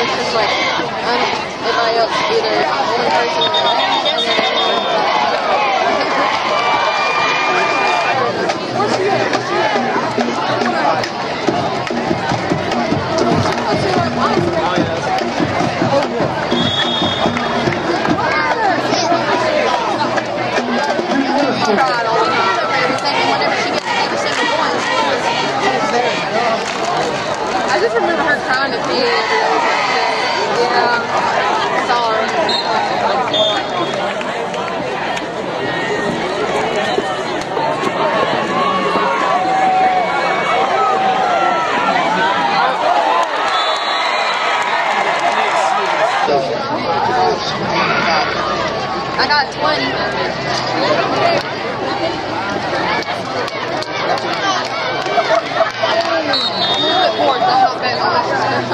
It's just like, I'm, if I else either one person or another. Yeah.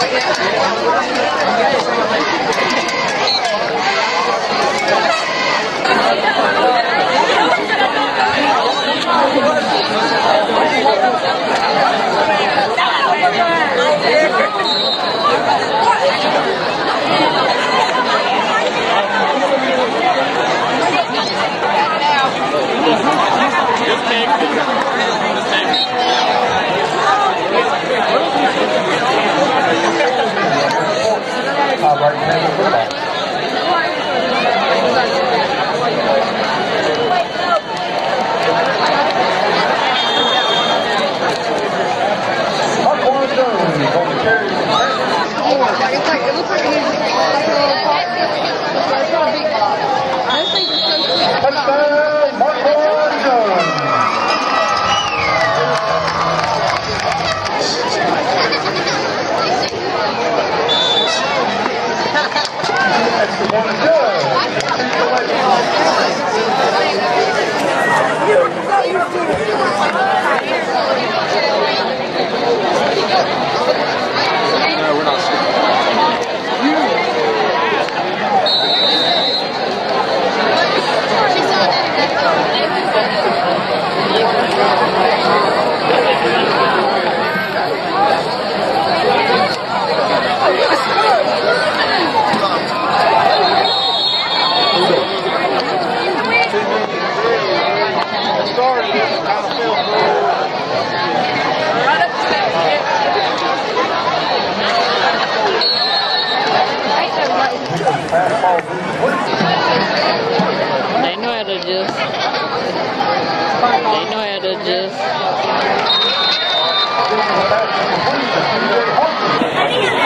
Uh, right hand football. Pass complete